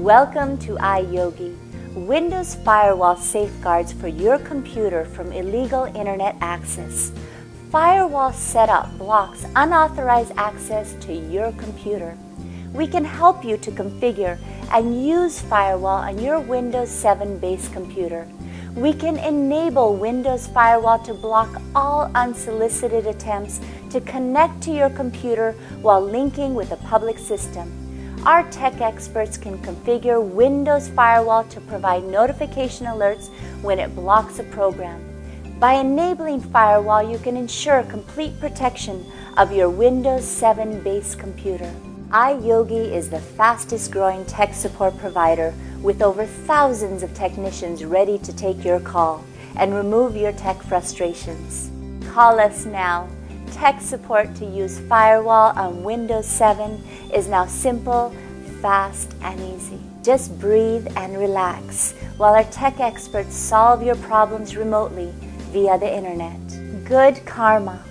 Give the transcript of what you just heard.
Welcome to iYogi, Windows Firewall safeguards for your computer from illegal internet access. Firewall setup blocks unauthorized access to your computer. We can help you to configure and use Firewall on your Windows 7 base computer. We can enable Windows Firewall to block all unsolicited attempts to connect to your computer while linking with a public system. Our tech experts can configure Windows Firewall to provide notification alerts when it blocks a program. By enabling Firewall, you can ensure complete protection of your Windows 7 base computer iYogi is the fastest growing tech support provider with over thousands of technicians ready to take your call and remove your tech frustrations. Call us now. Tech support to use Firewall on Windows 7 is now simple, fast, and easy. Just breathe and relax while our tech experts solve your problems remotely via the internet. Good karma.